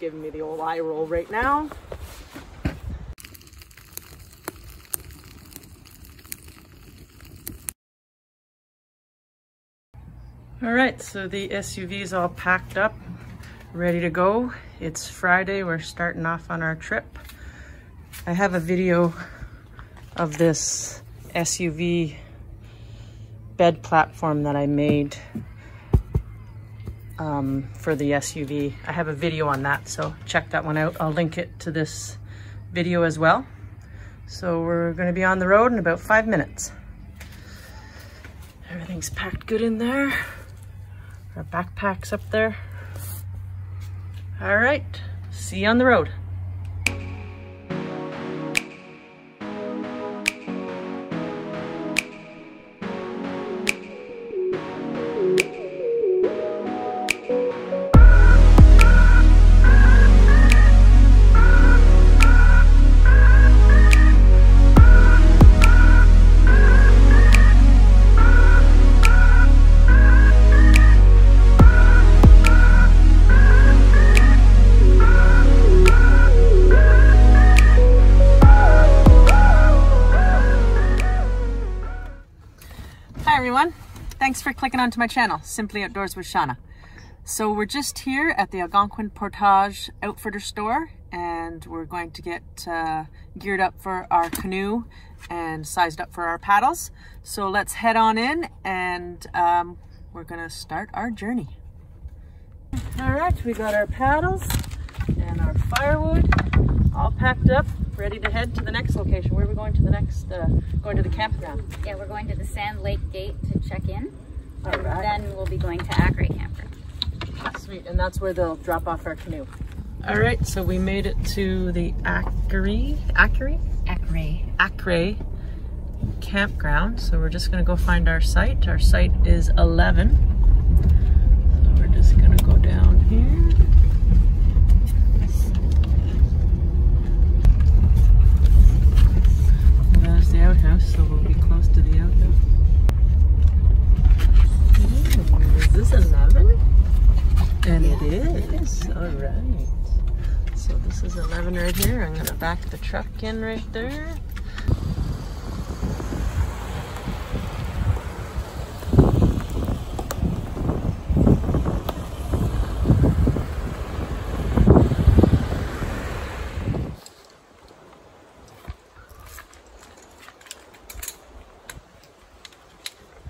giving me the old eye roll right now. All right, so the SUV is all packed up, ready to go. It's Friday, we're starting off on our trip. I have a video of this SUV bed platform that I made um, for the SUV. I have a video on that, so check that one out. I'll link it to this video as well. So we're gonna be on the road in about five minutes. Everything's packed good in there. Our backpack's up there. All right, see you on the road. For clicking onto my channel, Simply Outdoors with Shawna. So we're just here at the Algonquin Portage Outfitter store and we're going to get uh, geared up for our canoe and sized up for our paddles. So let's head on in and um, we're gonna start our journey. All right, we got our paddles and our firewood all packed up, ready to head to the next location. Where are we going to the next, uh, going to the campground? Yeah, we're going to the Sand Lake Gate to check in. All and right. then we'll be going to Achray Campground. Sweet, and that's where they'll drop off our canoe. All right, so we made it to the Achray, Achray, Achray. Achray campground. So we're just gonna go find our site. Our site is 11. The truck in right there.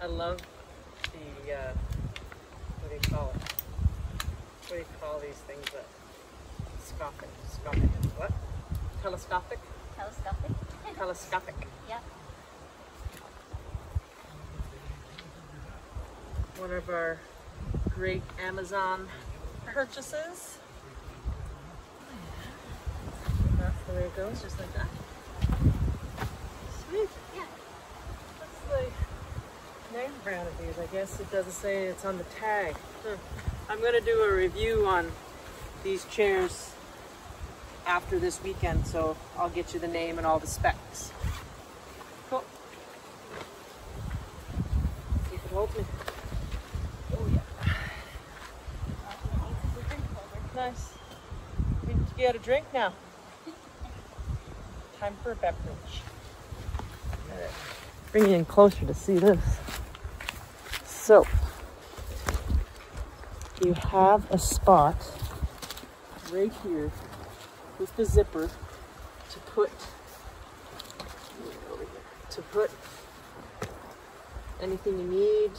I love the, uh, what do you call it? What do you call these things that scopic, scopic, what? Telescopic? Telescopic. Telescopic. yeah. One of our great Amazon purchases. That's the way it goes, just like that. Sweet. Yeah. What's the name brand of these? I guess it doesn't say it's on the tag. Hmm. I'm gonna do a review on these chairs after this weekend, so I'll get you the name and all the specs. Cool. You. Oh yeah. Nice. We can get a drink now. Time for a beverage. Bring you in closer to see this. So, you have a spot right here with the zipper to put to put anything you need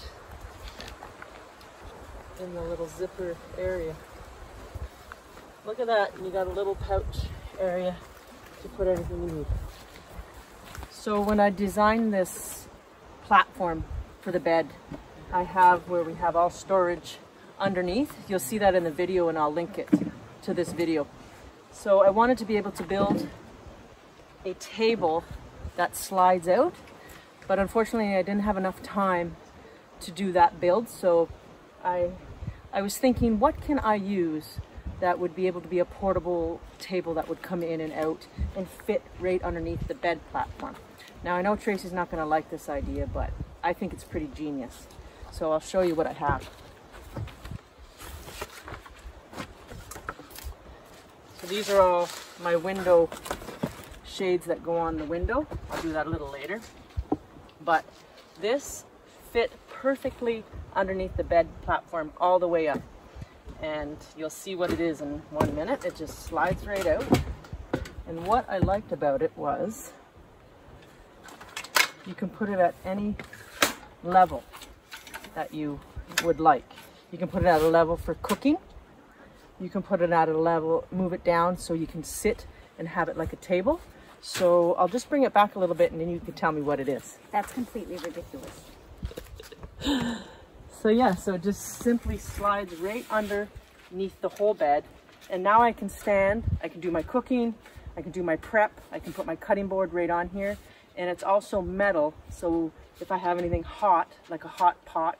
in the little zipper area. Look at that, and you got a little pouch area to put everything you need. So when I designed this platform for the bed, I have where we have all storage underneath. You'll see that in the video and I'll link it to this video. So I wanted to be able to build a table that slides out, but unfortunately I didn't have enough time to do that build. So I, I was thinking, what can I use that would be able to be a portable table that would come in and out and fit right underneath the bed platform. Now I know Tracy's not gonna like this idea, but I think it's pretty genius. So I'll show you what I have. These are all my window shades that go on the window. I'll do that a little later. But this fit perfectly underneath the bed platform all the way up. And you'll see what it is in one minute. It just slides right out. And what I liked about it was you can put it at any level that you would like. You can put it at a level for cooking. You can put it at a level, move it down so you can sit and have it like a table. So I'll just bring it back a little bit and then you can tell me what it is. That's completely ridiculous. So yeah, so it just simply slides right underneath the whole bed. And now I can stand, I can do my cooking, I can do my prep, I can put my cutting board right on here. And it's also metal, so if I have anything hot, like a hot pot,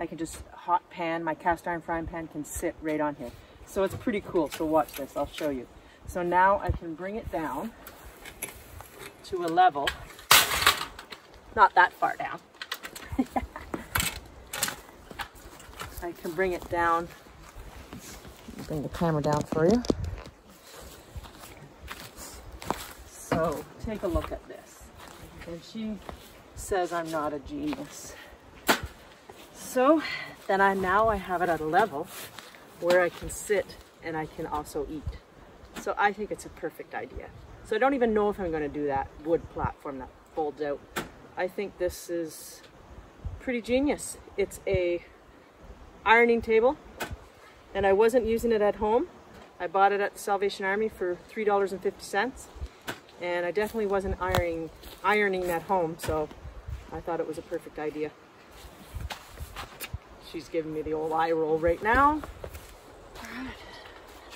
I can just hot pan, my cast iron frying pan can sit right on here. So it's pretty cool, so watch this, I'll show you. So now I can bring it down to a level, not that far down. I can bring it down, bring the camera down for you. So take a look at this. And she says I'm not a genius. So then I now I have it at a level where I can sit and I can also eat. So I think it's a perfect idea. So I don't even know if I'm going to do that wood platform that folds out. I think this is pretty genius. It's a ironing table and I wasn't using it at home. I bought it at the Salvation Army for $3.50 and I definitely wasn't ironing, ironing at home so I thought it was a perfect idea. She's giving me the old eye roll right now.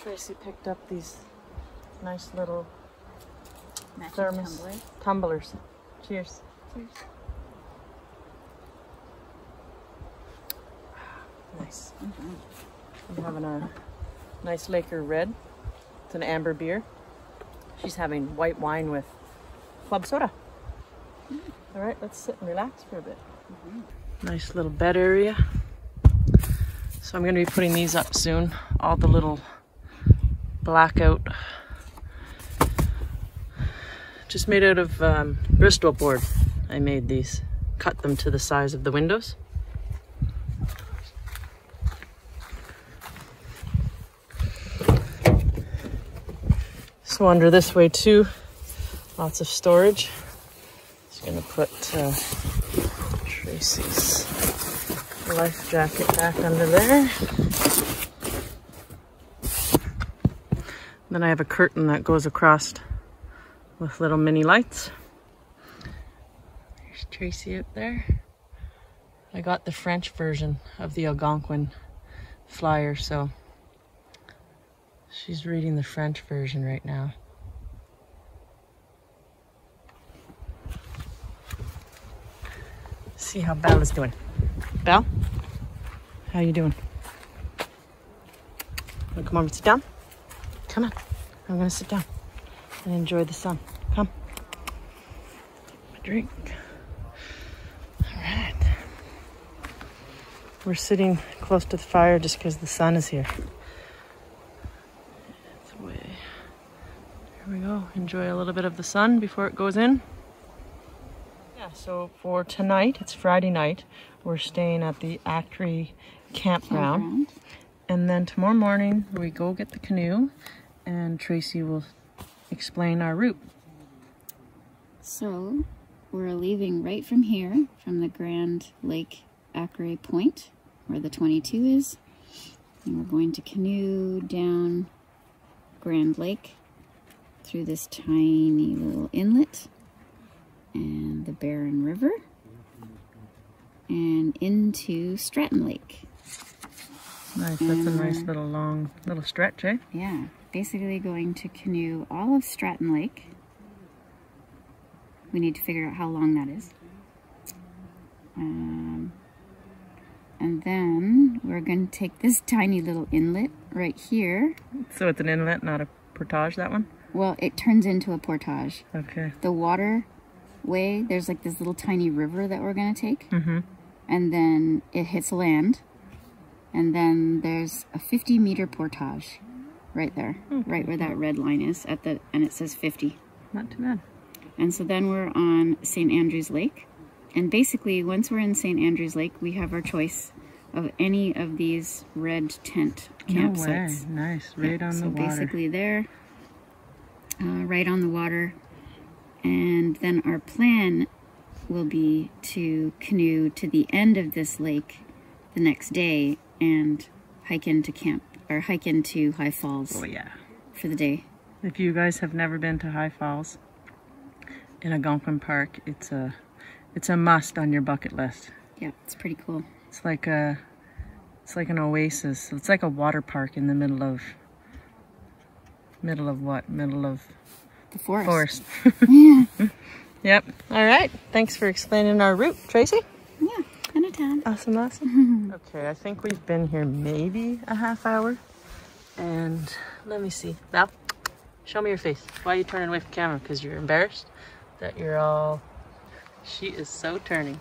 Tracy picked up these nice little Matching thermos tumbler. tumblers. Cheers. Cheers. Nice. Mm-hmm. I'm having a nice Laker Red. It's an amber beer. She's having white wine with club soda. Mm. All right, let's sit and relax for a bit. Mm-hmm. Nice little bed area. So I'm going to be putting these up soon. All the little blackout, just made out of um, Bristol board. I made these, cut them to the size of the windows. So under this way too, lots of storage. Just gonna put uh, Tracy's life jacket back under there. Then I have a curtain that goes across with little mini lights. There's Tracy up there. I got the French version of the Algonquin flyer, so she's reading the French version right now. See how Belle is doing. Belle, how you doing? Wanna come over and sit down? Come on. I'm gonna sit down and enjoy the sun. Come. Drink. All right. We're sitting close to the fire just because the sun is here. It's way. Here we go. Enjoy a little bit of the sun before it goes in. Yeah, so for tonight, it's Friday night, we're staying at the Achray campground. Campground. And then tomorrow morning, we go get the canoe and Tracy will explain our route. So we're leaving right from here, from the Grand Lake Achray Point, where the 22 is. And we're going to canoe down Grand Lake through this tiny little inlet and the Barron River and into Stratton Lake. Nice, that's a nice little long little stretch, eh? Yeah, basically going to canoe all of Stratton Lake. We need to figure out how long that is. Um, and then we're going to take this tiny little inlet right here. So it's an inlet, not a portage, that one? Well, it turns into a portage. Okay. The water way, there's like this little tiny river that we're going to take. Mm-hmm. And then it hits land. And then there's a 50 meter portage right there, right where that red line is at the, and it says 50. Not too bad. And so then we're on St. Andrews Lake. And basically, once we're in St. Andrews Lake, we have our choice of any of these red tent campsites. No nice, right Yeah, on so the water. So basically there, uh, right on the water. And then our plan will be to canoe to the end of this lake the next day and hike into camp or hike into High Falls Oh yeah. for the day. If you guys have never been to High Falls in Algonquin Park, it's a it's a must on your bucket list. Yeah, it's pretty cool. It's like a it's like an oasis. It's like a water park in the middle of middle of what? Middle of The forest. forest. Yeah, Yep. All right. Thanks for explaining our route, Tracy. Yeah. Awesome, awesome. okay, I think we've been here maybe a half hour. And let me see. Val, show me your face. Why are you turning away from camera? Because you're embarrassed that you're all... She is so turning.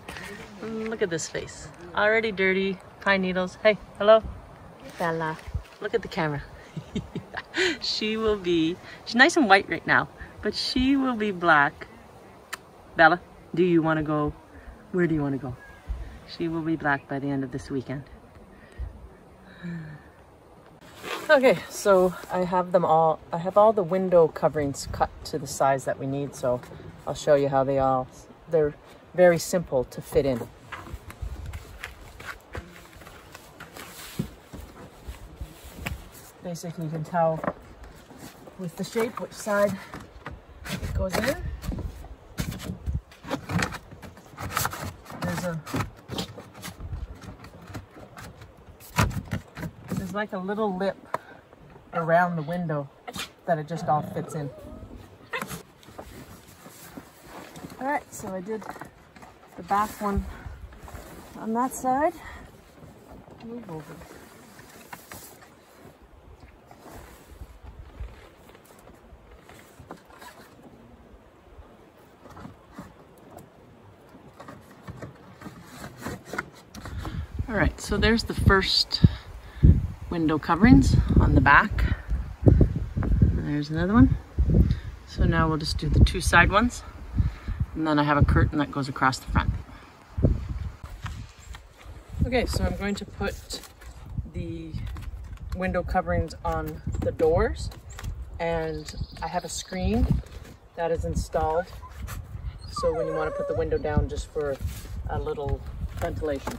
Mm, Look at this face. Already dirty. Pine needles. Hey, hello. Bella. Look at the camera. she will be... She's nice and white right now. But she will be black. Bella, do you want to go? Where do you want to go? She will be black by the end of this weekend. Okay, so I have them all, I have all the window coverings cut to the size that we need, so I'll show you how they all, they're very simple to fit in. Basically, you can tell with the shape which side it goes in. There's a there's like a little lip around the window that it just all fits in. All right, so I did the back one on that side. Move over. All right, so there's the first window coverings on the back. There's another one. So now we'll just do the two side ones. And then I have a curtain that goes across the front. Okay, so I'm going to put the window coverings on the doors. And I have a screen that is installed. So when you want to put the window down just for a little ventilation.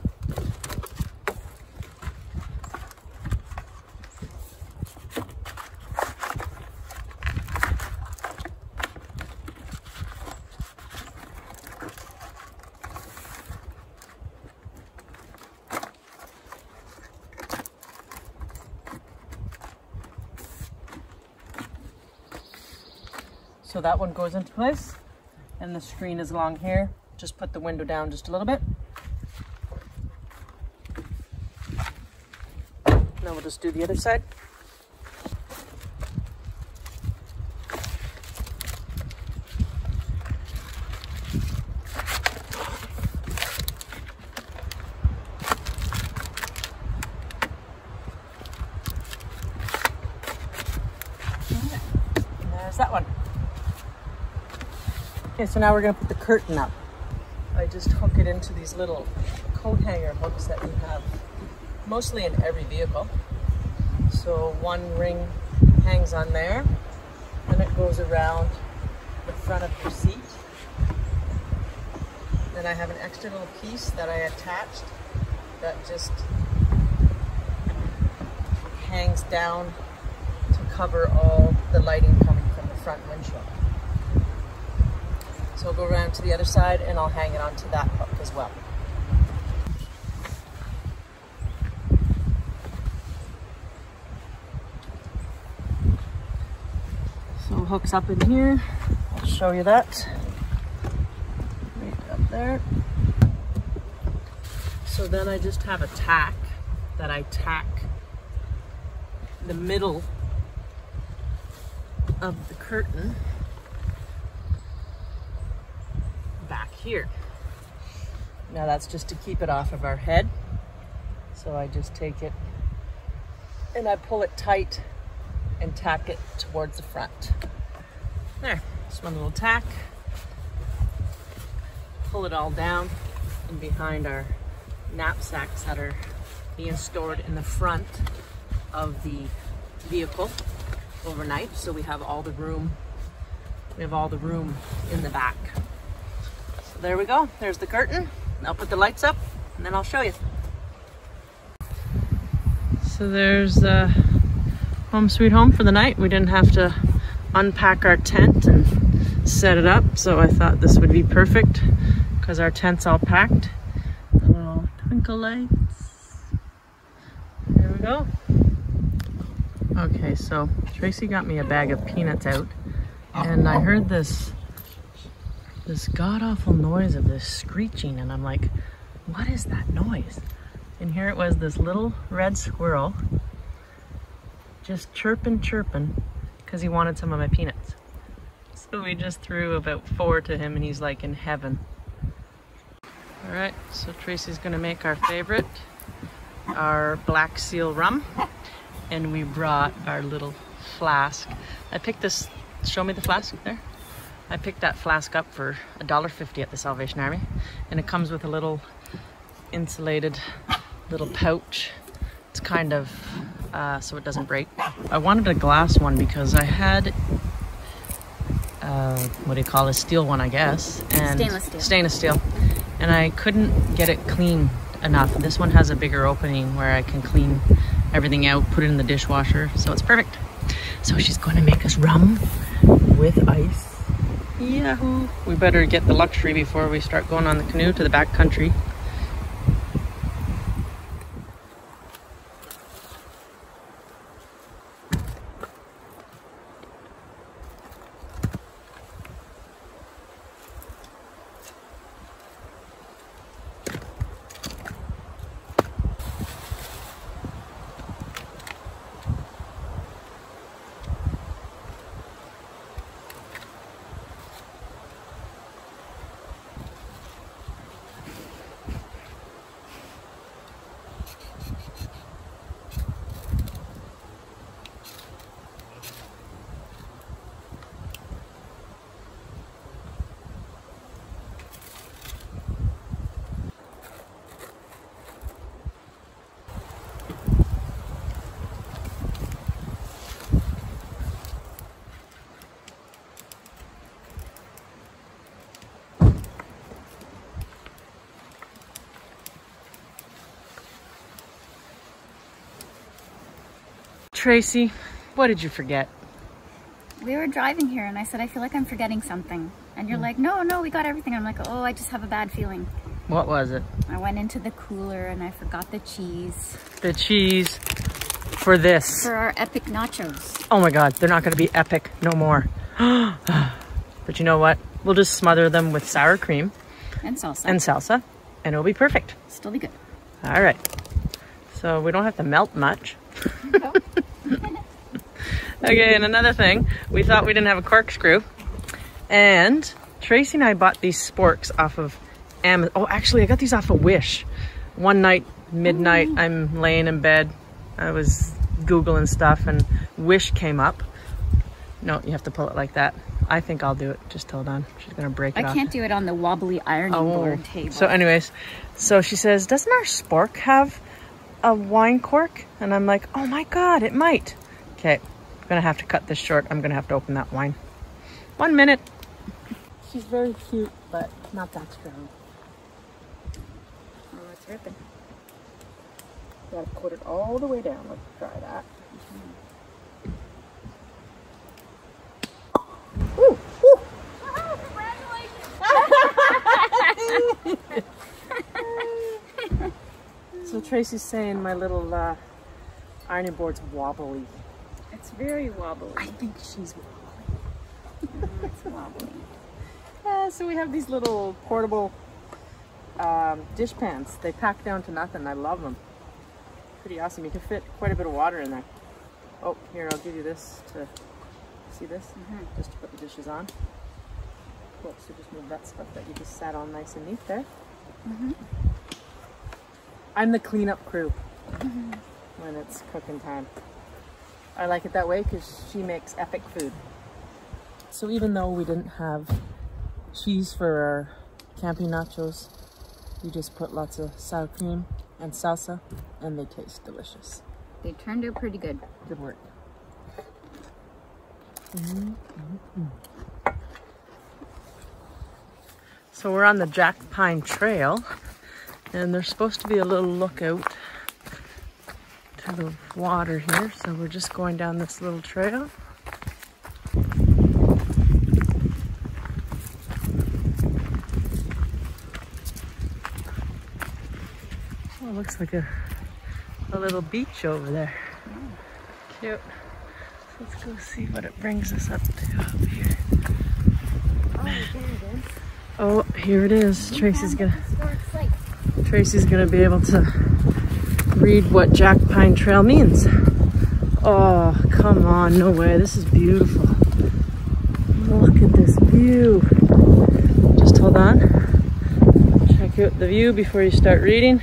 So that one goes into place and the screen is along here. Just put the window down just a little bit. Now we'll just do the other side. And there's that one. Okay, so now we're gonna put the curtain up. I just hook it into these little coat hanger hooks that we have mostly in every vehicle. So one ring hangs on there, and it goes around the front of your seat. Then I have an extra little piece that I attached that just hangs down to cover all the lighting coming from the front windshield. So I'll go around to the other side and I'll hang it onto that hook as well. So hooks up in here. I'll show you that. Right up there. So then I just have a tack that I tack the middle of the curtain back here. Now that's just to keep it off of our head. So I just take it and I pull it tight and tack it towards the front. There, just one little tack. Pull it all down and behind our knapsacks that are being stored in the front of the vehicle overnight. So we have all the room, we have all the room in the back. So there we go, there's the curtain. I'll put the lights up and then I'll show you. So there's uh, home sweet home for the night. We didn't have to unpack our tent and set it up. So I thought this would be perfect because our tent's all packed. The little twinkle lights. There we go. Okay, so Tracy got me a bag of peanuts out and I heard this this god-awful noise of this screeching and I'm like, what is that noise? And here it was this little red squirrel just chirping, chirping because he wanted some of my peanuts. So we just threw about four to him and he's like in heaven. All right, so Tracy's gonna make our favorite, our black seal rum. And we brought our little flask. I picked this, show me the flask there. I picked that flask up for $1.50 at the Salvation Army. And it comes with a little insulated little pouch. It's kind of uh, so it doesn't break. I wanted a glass one because I had uh, what do you call it, a steel one, I guess, and Stainless steel. Stainless steel, and I couldn't get it clean enough. This one has a bigger opening where I can clean everything out, put it in the dishwasher, so it's perfect. So she's going to make us rum with ice. Yahoo! We better get the luxury before we start going on the canoe to the back country. Tracy, what did you forget? We were driving here and I said, I feel like I'm forgetting something. And you're hmm. like, no, no, we got everything. I'm like, oh, I just have a bad feeling. What was it? I went into the cooler and I forgot the cheese The cheese for this. for our epic nachos. Oh my god, they're not going to be epic no more. but you know what? We'll just smother them with sour cream And salsa. and salsa and it'll be perfect. Still be good. All right. So we don't have to melt much. Okay, and another thing, we thought we didn't have a corkscrew. And Tracy and I bought these sporks off of Amazon. Oh, actually, I got these off of Wish. One night, midnight, mm. I'm laying in bed. I was Googling stuff and Wish came up. No, you have to pull it like that. I think I'll do it. Just hold on. She's going to break it I off. can't do it on the wobbly ironing oh. board table. Oh. So anyways, so she says, doesn't our spork have a wine cork? And I'm like, oh my God, it might. Okay, I'm gonna have to cut this short. I'm gonna have to open that wine. One minute. She's very cute, but not that strong. oh, it's ripping. Gotta put it all the way down. Let's try that. Ooh, ooh. So Tracy's saying my little uh, ironing board's wobbly. It's very wobbly. I think she's wobbly. it's wobbly. Uh, so we have these little portable um, dish pans. They pack down to nothing. I love them. Pretty awesome. You can fit quite a bit of water in there. Oh, here, I'll give you this to see this, just to put the dishes on. Cool. So just move that stuff that you just sat on nice and neat there. I'm the cleanup crew when it's cooking time. I like it that way because she makes epic food. So even though we didn't have cheese for our camping nachos, we just put lots of sour cream and salsa and they taste delicious. They turned out pretty good. Good work. Mm -hmm. So we're on the Jack Pine Trail and there's supposed to be a little lookout to the water here. So we're just going down this little trail. Oh, looks like a, a little beach over there. Cute. Let's go see what it brings us up to up here. Oh, here it is. Tracy's gonna Tracy's gonna be able to read what Jack Pine Trail means. Oh, come on, no way. This is beautiful. Look at this view. Just hold on. Check out the view before you start reading.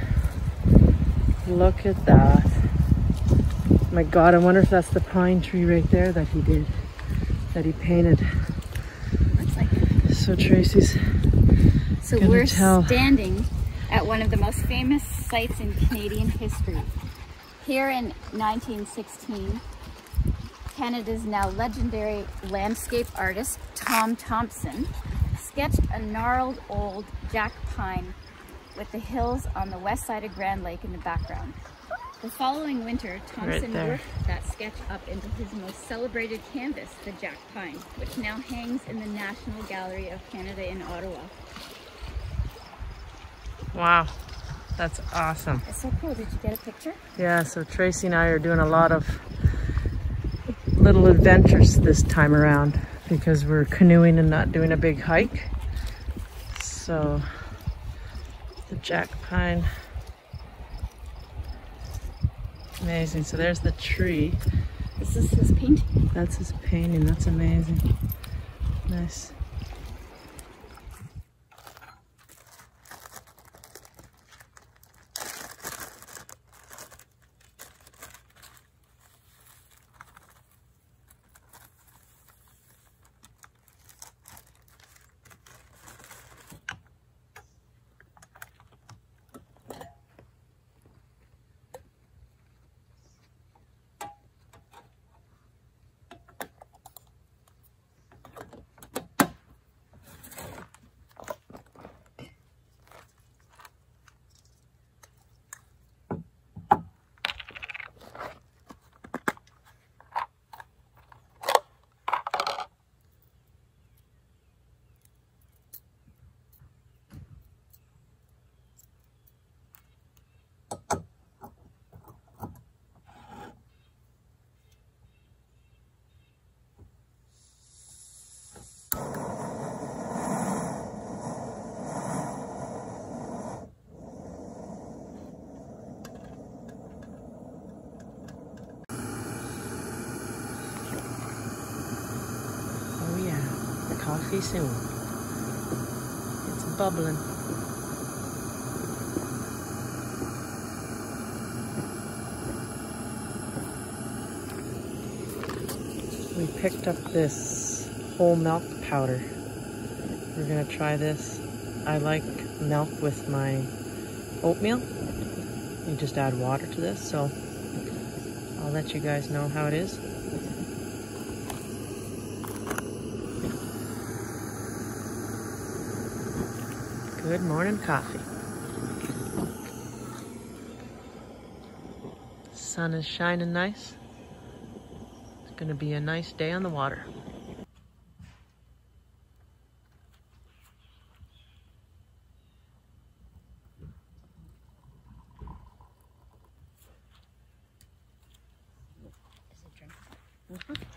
Look at that. My God, I wonder if that's the pine tree right there that he did, that he painted. Looks like it. So Tracy's So we're tell. standing at one of the most famous Canadian history. Here in 1916, Canada's now legendary landscape artist Tom Thomson, sketched a gnarled old jack pine with the hills on the west side of Grand Lake in the background. The following winter, Thompson right worked that sketch up into his most celebrated canvas, the Jack Pine, which now hangs in the National Gallery of Canada in Ottawa. Wow, that's awesome. It's so cool. Did you get a picture? Yeah, so Tracy and I are doing a lot of little adventures this time around because we're canoeing and not doing a big hike. So the jack pine Amazing. So there's the tree. Is this is his painting. That's his painting. That's amazing. Nice. Coffee soon. It's bubbling. We picked up this whole milk powder. We're gonna try this. I like milk with my oatmeal. You just add water to this, so I'll let you guys know how it is. Good morning coffee. Sun is shining nice. It's gonna be a nice day on the water. Mm -hmm.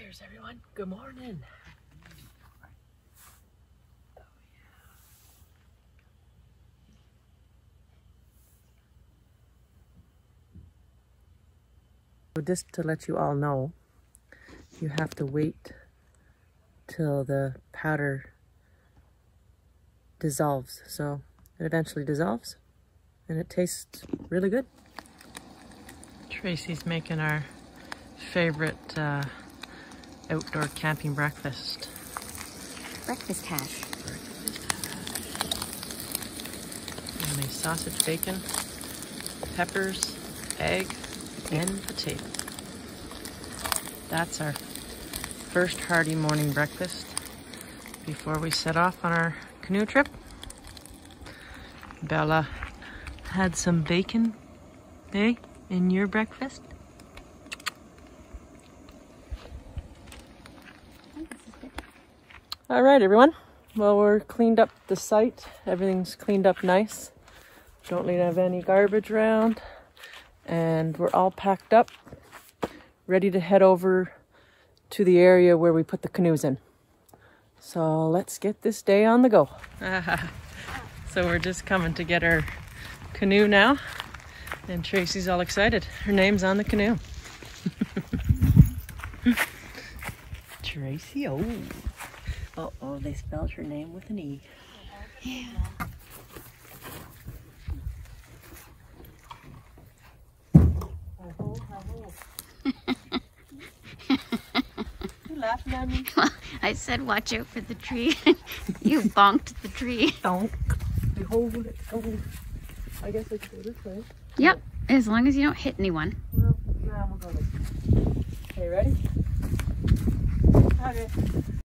Cheers, everyone. Morning. So just to let you all know, you have to wait till the powder dissolves. So it eventually dissolves and it tastes really good. Tracy's making our favorite uh, outdoor camping breakfast. Breakfast hash. Yummy sausage, bacon, peppers, egg, and potato. That's our first hearty morning breakfast before we set off on our canoe trip. Bella had some bacon, eh, in your breakfast? All right, everyone. Well, we're cleaned up the site. Everything's cleaned up nice. Don't need to have any garbage around. And we're all packed up, ready to head over to the area where we put the canoes in. So let's get this day on the go. so we're just coming to get our canoe now. And Tracy's all excited. Her name's on the canoe. Tracy, oh. Uh oh, they spelled her name with an E. Yeah. you laughing at me? I said watch out for the tree. you bonked the tree. Don't. Behold it. Oh. I guess I should go this way. Yep, as long as you don't hit anyone. Well, now we'll go this way. Okay, ready? Okay.